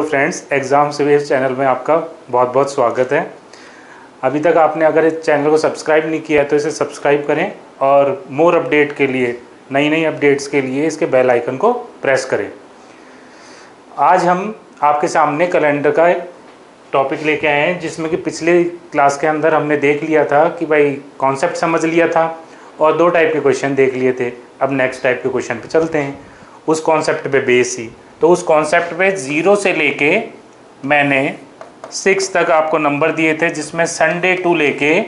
तो friends exam sewage channel में आपका बहुत बहुत स्वागत है। अभी तक आपने अगर इस चैनल को सब्सक्राइब नहीं किया है तो इसे सब्सक्राइब करें और मोर अपडेट के लिए नई नई अपडेट्स के लिए इसके बेल आइकन को प्रेस करें। आज हम आपके सामने कैलेंडर का एक टॉपिक लेके आए हैं, जिसमें कि पिछले क्लास के अंदर हमने देख लिया था कि भाई कॉन्सेप्ट समझ लिया था और दो टाइप के क्वेश्चन देख लिए थे। अब नेक्स्ट टाइप के क्वेश्चन पे चलते हैं। उस कॉन्सेप्ट बेस ही। तो उस कॉन्सेप्ट पे ज़ीरो से लेके मैंने सिक्स तक आपको नंबर दिए थे, जिसमें संडे टू लेके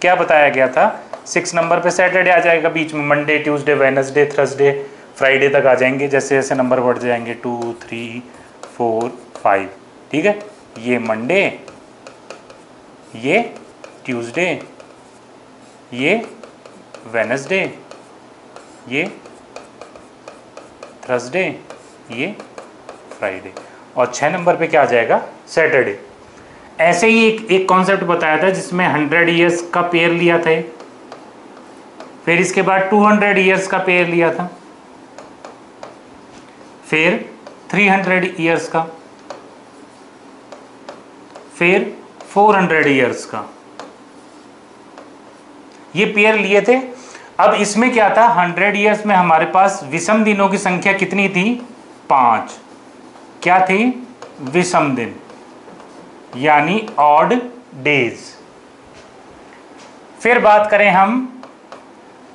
क्या बताया गया था? सिक्स नंबर पे सैटरडे आ जाएगा बीच में Monday Tuesday Wednesday Thursday Friday तक आ जाएँगे, जैसे जैसे नंबर बढ़ जाएँगे टू थ्री फोर फाइव ठीक है? ये मंडे ये ट्यूसडे ये वेनसडे ये थर्सडे ये फ्राइडे। और छः नंबर पे क्या आ जाएगा? सैटरडे। ऐसे ही एक एक कॉन्सेप्ट बताया था जिसमें हंड्रेड ईयर्स का पेयर लिया था फिर इसके बाद टू हंड्रेड ईयर्स का पेयर लिया था। फिर थ्री हंड्रेड ईयर्स का। फिर फोर हंड्रेड ईयर्स का। ये पेयर लिए थे। अब इसमें क्या था? हंड्रेड ईयर्स में हमारे पास विषम दिनों की संख्या कितनी थी? पाँच। क्या थी? विषम दिन, यानी ऑड डेज़ फिर बात करें हम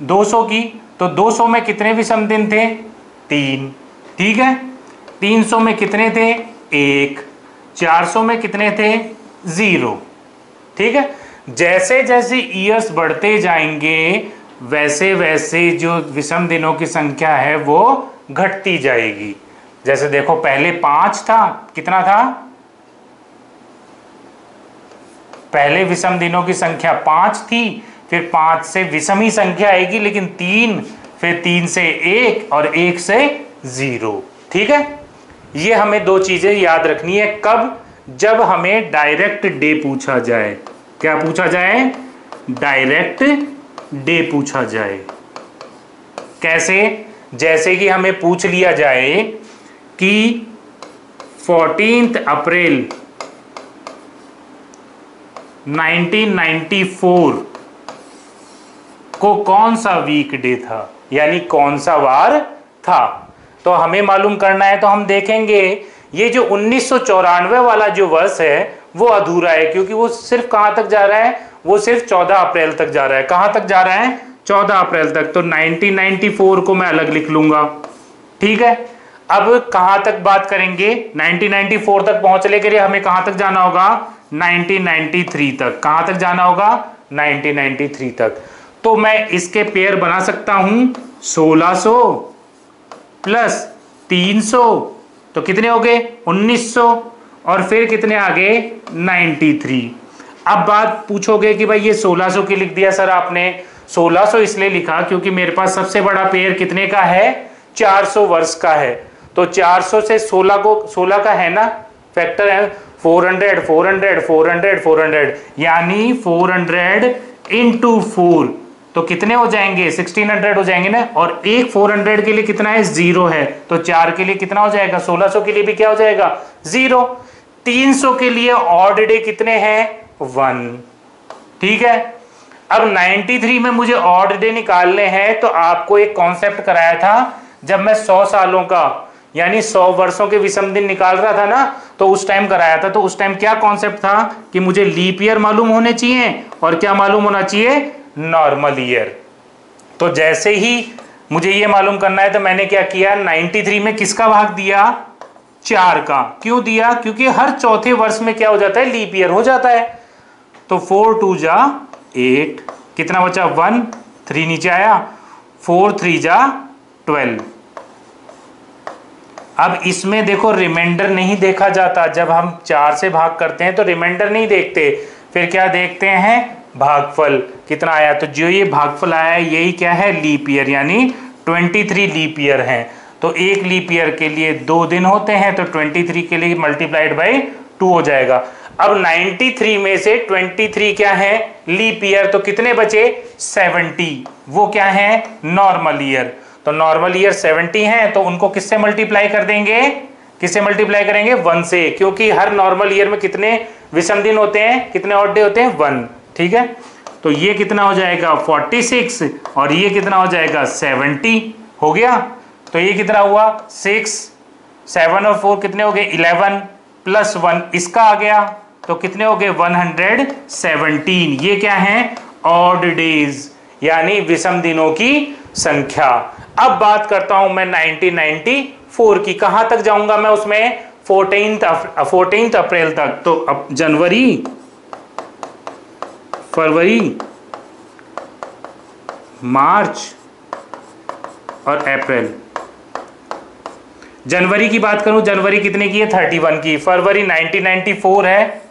200 की। तो 200 में कितने विषम दिन थे? तीन। ठीक है? 300 में कितने थे? एक। 400 में कितने थे? ज़ीरो। ठीक है? जैसे जैसे ईयर्स बढ़ते जाएँगे, वैसे वैसे जो विषम दिनों की संख्या है वो घटती जाएगी। जैसे देखो, पहले पाँच था, कितना था? पहले विषम दिनों की संख्या पाँच थी, फिर पाँच से विषम ही संख्या आएगी, लेकिन तीन, फिर तीन से एक और एक से ज़ीरो। ठीक है? ये हमें दो चीज़ें याद रखनी है, कब? जब हमें डायरेक्ट डे पूछा जाए। क्या पूछा जाए? डायरेक्ट डे पूछा जाए। कैसे? जैसे कि हमें पूछ लिया जाए कि फोर्टीन अप्रैल 1994 को कौन सा वीक डे था? यानी कौन सा वार था? तो हमें मालूम करना है तो हम देखेंगे। ये जो उन्नीस सौ चौरानवे वाला जो वर्ष है, वो अधूरा है, क्योंकि वो सिर्फ़ कहाँ तक जा रहा है? वो सिर्फ़ 14 अप्रैल तक जा रहा है। कहाँ तक जा रहा है? 14 अप्रैल तक। तो 1994 को मैं अलग लिख लूँगा। ठीक है? अब कहाँ तक बात करेंगे? 1994 तक पहुँचने के लिए हमें कहाँ तक जाना होगा? 1993 तक। कहाँ तक जाना होगा? 1993 तक। तो मैं इसके पेयर बना सकता हूँ। 1600 प्लस 300 तो कितने हो गए? 1900 और फिर कितने आ गए? 93 अब बात पूछोगे कि भाई ये 1600 की लिख दिया सर आपने? 1600 इसलिए लिखा क्योंकि मेरे पास सबसे बड़ा पेयर कितने का है? 400 वर्ष का है। तो 400 से 16 को 16 का है ना? फैक्टर है 400 400 400 400 यानी 400 इंटू फोर तो कितने हो जाएँगे? 1600 हो जाएँगे ना? और एक 400 के लिए कितना है? ज़ीरो है। तो चार के लिए कितना हो जाएगा? 1600 के लिए भी क्या हो जाएगा? ज़ीरो 300 के लिए ऑड डे कितने हैं? वन ठीक है? अब 93 में मुझे ऑड डे निकालने हैं तो आपको एक कॉन्सेप्ट कराया था, जब मैं 100 सालों का यानी 100 वर्षों के विषम दिन निकाल रहा था ना तो उस टाइम कराया था। तो उस टाइम क्या कॉन्सेप्ट था कि मुझे लीप ईयर मालूम होने चाहिए और क्या मालूम होना चाहिए? नॉर्मल ईयर तो जैसे ही मुझे ये मालूम करना है तो मैंने क्या किया? 93 में किसका भाग दिया? चार का। क्यों दिया? क्योंकि हर चौथे वर्ष में क्या हो जाता है? लीप ईयर हो जाता है। तो फोर टू जा एट कितना बचा? वन थ्री नीचे आया। फोर थ्री जा ट्वेल्व अब इसमें देखो रिमाइंडर नहीं देखा जाता। जब हम चार से भाग करते हैं तो रिमाइंडर नहीं देखते। फिर क्या देखते हैं? भागफल। कितना आया? तो जो ये भागफल आया है यही क्या है? लीप ईयर यानी 23 लीप ईयर है। तो एक लीप ईयर के लिए दो दिन होते हैं तो 23 के लिए मल्टीप्लाइड बाई टू हो जाएगा। अब 93 में से 23 क्या है? लीप ईयर तो कितने बचे? 70 वो क्या है? नॉर्मल ईयर तो नॉर्मल ईयर 70 है तो उनको किससे मल्टीप्लाई कर देंगे? किससे मल्टीप्लाई करेंगे? वन से, क्योंकि हर नॉर्मल ईयर में कितने विषम दिन होते हैं, कितने ऑड डे होते हैं? वन ठीक है? तो ये कितना हो जाएगा? 46 और ये कितना हो जाएगा? 70 हो गया? तो ये कितना हुआ? 6 7 और फोर कितने हो गए? 11 प्लस वन इसका आ गया। तो कितने हो गए? 117 ये क्या है? ऑड डेज़ यानी विषम दिनों की संख्या। अब बात करता हूँ मैं 1994 की। कहाँ तक जाऊँगा मैं उसमें? फोर्टीन फोर्टीन अप्रैल तक। तो अब जनवरी, फरवरी, मार्च और अप्रैल। जनवरी की बात करूँ, जनवरी कितने की है? थर्टी वन की। फरवरी 1994 है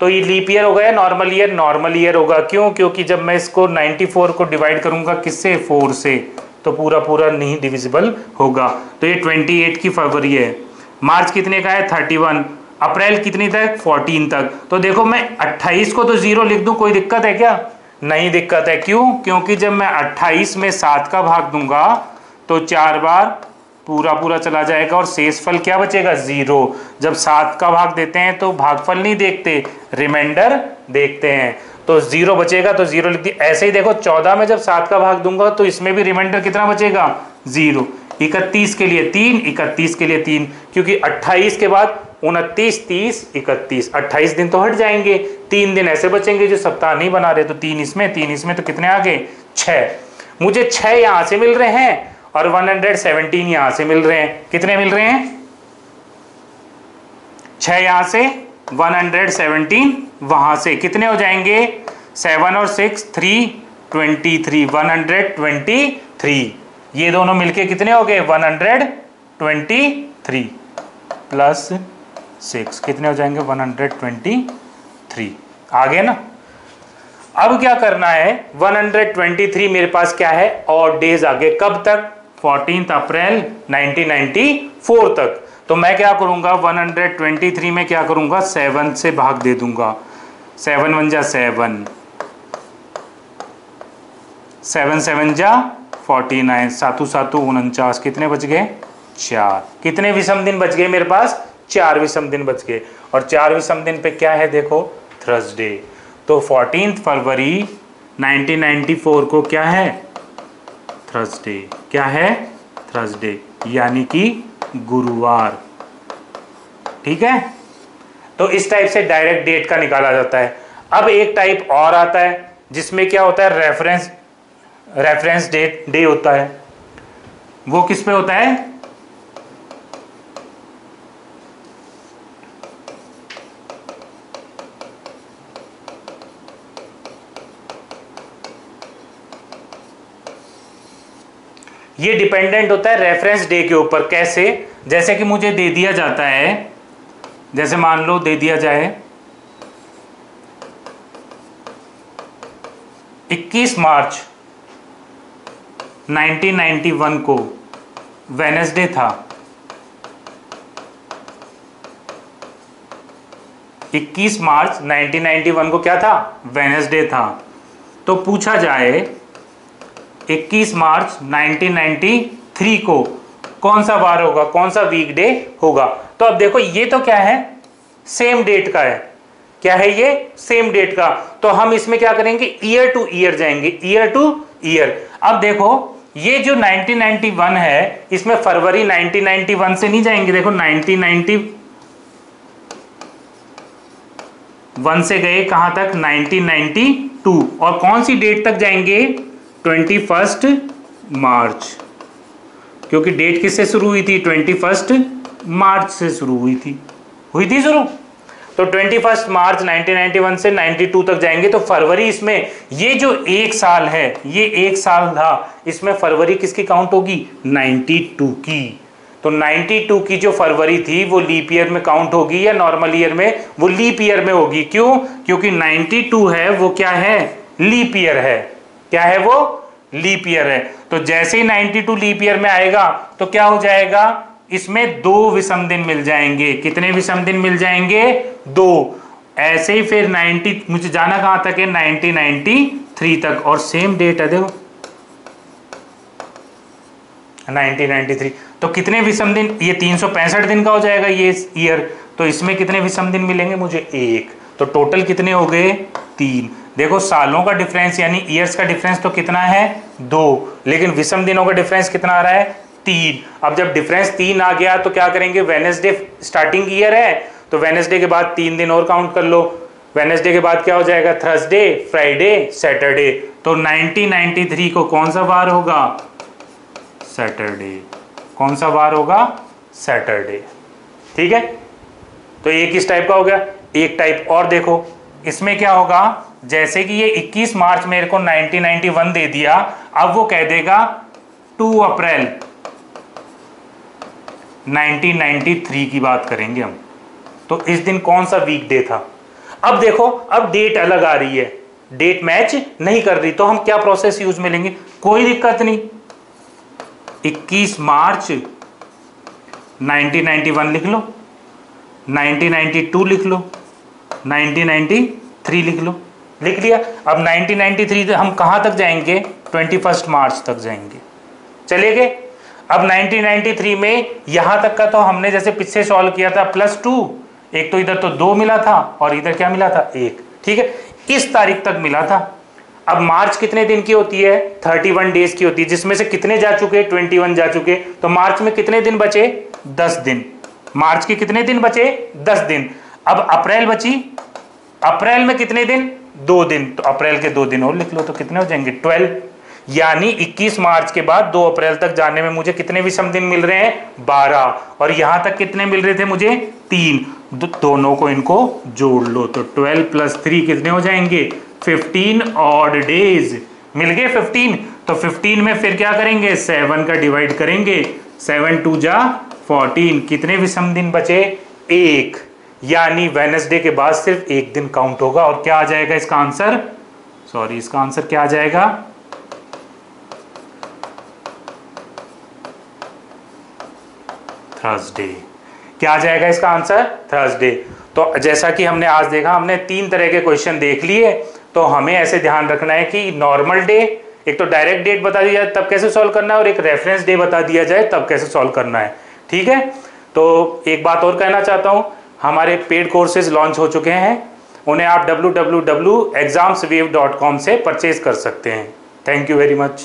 तो ये लीप ईयर होगा या नॉर्मल ईयर। नॉर्मल ईयर होगा क्यों? क्योंकि जब मैं इसको 94 को डिवाइड करूँगा, किससे? 4 से। तो पूरा पूरा नहीं डिविजिबल होगा। तो ये 28 की फरवरी है। मार्च कितने का है? 31 अप्रैल कितनी तक? 14 तक। तो देखो, मैं 28 को तो ज़ीरो लिख दूँ, कोई दिक्कत है क्या? नहीं दिक्कत है। क्यों? क्योंकि जब मैं 28 में सात का भाग दूँगा तो चार बार पूरा पूरा चला जाएगा और शेष फल क्या बचेगा? ज़ीरो। जब सात का भाग देते हैं तो भागफल नहीं देखते रिमाइंडर देखते हैं। तो ज़ीरो बचेगा तो ज़ीरो लिख दी ऐसे ही देखो, चौदह में जब सात का भाग दूँगा तो इसमें भी रिमाइंडर कितना बचेगा? ज़ीरो। इकतीस के लिए तीन, इकतीस के लिए तीन, क्योंकि अट्ठाईस के बाद उनतीस, तीस, इकतीस। अट्ठाईस दिन तो हट जाएँगे। तीन दिन ऐसे बचेंगे जो सप्ताह नहीं बना रहे तो तीन इसमें तीन इसमें तो कितने आ गए? छह। मुझे छह यहाँ से मिल रहे हैं। और 117 यहाँ से मिल रहे हैं। कितने मिल रहे हैं? छह यहाँ से 117 वहाँ से। कितने हो जाएँगे? सेवन और six three twenty three one hundred twenty three ये दोनों मिलके कितने हो गए? One hundred twenty three plus six कितने हो जाएँगे? वन हंड्रेड ट्वेंटी थ्री आ गए ना? अब क्या करना है? 123 मेरे पास क्या है? और डेज़ आगे। कब तक? फोर्टीन अप्रैल 1994 तक। तो मैं क्या करूँगा? 123 में क्या करूँगा? सेवन से भाग दे दूँगा। सेवन वन जा सेवन सेवन सेवन जा फोर्टी नाइन सातु सातु उनचास। कितने बच गए? चार। कितने विषम दिन बच गए मेरे पास? चार विषम दिन बच गए। और चार विषम दिन पे क्या है देखो? थर्सडे तो फोर्टीन फरवरी 1994 को क्या है? थर्सडे क्या है? थर्सडे यानी कि गुरुवार। ठीक है? तो इस टाइप से डायरेक्ट डेट का निकाला जाता है। अब एक टाइप और आता है, जिसमें क्या होता है? रेफरेंस रेफरेंस डेट डे होता है। वो किसमें होता है? ये डिपेंडेंट होता है रेफरेंस डे के ऊपर। कैसे? जैसे कि मुझे दे दिया जाता है, जैसे मान लो दे दिया जाए 21 मार्च 1991 को वेनेसडे था। 21 मार्च 1991 को क्या था? वेनेसडे था। तो पूछा जाए 21 मार्च 1993 को कौन सा बार होगा, कौन सा वीक डे होगा? तो अब देखो, ये तो क्या है? सेम डेट का है। क्या है ये? सेम डेट का। तो हम इसमें क्या करेंगे? ईयर टू ईयर जाएँगे। ईयर टू ईयर अब देखो, ये जो 1991 है, इसमें फरवरी 1991 से नहीं जाएँगे। देखो 1991 से गए, कहाँ तक? 1992 और कौन सी डेट तक जाएँगे? ट्वेंटी फ़र्स्ट मार्च, क्योंकि डेट किससे शुरू हुई थी? ट्वेंटी फ़र्स्ट मार्च से शुरू हुई थी। हुई थी शुरू? तो ट्वेंटी फ़र्स्ट मार्च 1991 से 92 तक जाएँगे तो फरवरी इसमें, ये जो एक साल है, ये एक साल था, इसमें फरवरी किसकी काउंट होगी? 92 की। तो 92 की जो फरवरी थी, वो लीप ईयर में काउंट होगी या नॉर्मल ईयर में, वो लीप ईयर में होगी। क्यों? क्योंकि 92 है, वो क्या है? लीप ईयर है। क्या है वो? लीप ईयर है। तो जैसे ही 92 लीप ईयर में आएगा तो क्या हो जाएगा? इसमें दो विषम दिन मिल जाएँगे। कितने विषम दिन मिल जाएँगे? दो। ऐसे ही फिर 90 मुझे जाना कहाँ तक है? 1993 तक। और सेम डेट है, देखो। 1993 तो कितने विषम दिन? ये तीन दिन का हो जाएगा ये ईयर तो इसमें कितने विषम दिन मिलेंगे? मुझे एक। तो टोटल कितने हो गए? तीन। देखो, सालों का डिफरेंस यानी ईयर्स का डिफरेंस तो कितना है? दो। लेकिन विषम दिनों का डिफरेंस कितना आ रहा है? तीन। अब जब डिफरेंस तीन आ गया तो क्या करेंगे? वेनेसडे स्टार्टिंग ईयर है तो वेनेसडे के बाद तीन दिन और काउंट कर लो। वेनेसडे के बाद क्या हो जाएगा? थर्सडे फ्राइडे सैटरडे तो 1993 को कौन सा बार होगा? सैटरडे कौन सा बार होगा? सैटरडे ठीक है? तो एक इस टाइप का हो गया। एक टाइप और देखो। इसमें क्या होगा? जैसे कि ये 21 मार्च मेरे को 1991 दे दिया, अब वो कह देगा 2 अप्रैल 1993 की बात करेंगे हम। तो इस दिन कौन सा वीक डे था? अब देखो, अब डेट अलग आ रही है। डेट मैच नहीं कर रही तो हम क्या प्रोसेस यूज़ में लेंगे कोई दिक्कत नहीं। 21 मार्च 1991 लिख लो 1992 लिख लो 1993 लिख लो। लिख लिया अब 1993 हम कहाँ तक जाएँगे? 21 मार्च तक जाएँगे। चले गए? अब 1993 में यहाँ तक का तो हमने जैसे पीछे सॉल्व किया था, प्लस टू। एक तो इधर तो दो मिला था और इधर क्या मिला था? एक। ठीक है? इस तारीख तक मिला था। अब मार्च कितने दिन की होती है? 31 डेज़ की होती है, जिसमें से कितने जा चुके? 21 जा चुके। तो मार्च में कितने दिन बचे? 10 दिन। मार्च के कितने दिन बचे? 10 दिन। अब अप्रैल बची? अप्रैल में कितने दिन? दो दिन तो अप्रैल के दो दिन और लिख लो तो कितने हो जाएँगे? ट्वेल्व। यानी 21 मार्च के बाद 2 अप्रैल तक जाने में मुझे कितने विषम दिन मिल रहे हैं? 12 और यहाँ तक कितने मिल रहे थे मुझे? तीन। दो, दोनों को इनको जोड़ लो तो 12 प्लस थ्री कितने हो जाएँगे? 15 ऑड डेज़ मिल गए 15 तो 15 में फिर क्या करेंगे? 7 का डिवाइड करेंगे। 7 टू जा 14 कितने विषम दिन बचे? एक। यानी वेनसडे के बाद सिर्फ़ एक दिन काउंट होगा। और क्या आ जाएगा इसका आंसर सॉरी इसका आंसर क्या आ जाएगा? थर्सडे क्या आ जाएगा इसका आंसर थर्सडे तो जैसा कि हमने आज देखा, हमने तीन तरह के क्वेश्चन देख लिए। तो हमें ऐसे ध्यान रखना है कि नॉर्मल डे एक तो डायरेक्ट डेट बता दिया जाए, तब कैसे सॉल्व करना है, और एक रेफरेंस डे बता दिया जाए, तब कैसे सॉल्व करना है। ठीक है? तो एक बात और कहना चाहता हूँ हमारे पेड कोर्सेज लॉन्च हो चुके हैं। उन्हें आप W W W exams wave dot com से परचेज कर सकते हैं। Thank you very much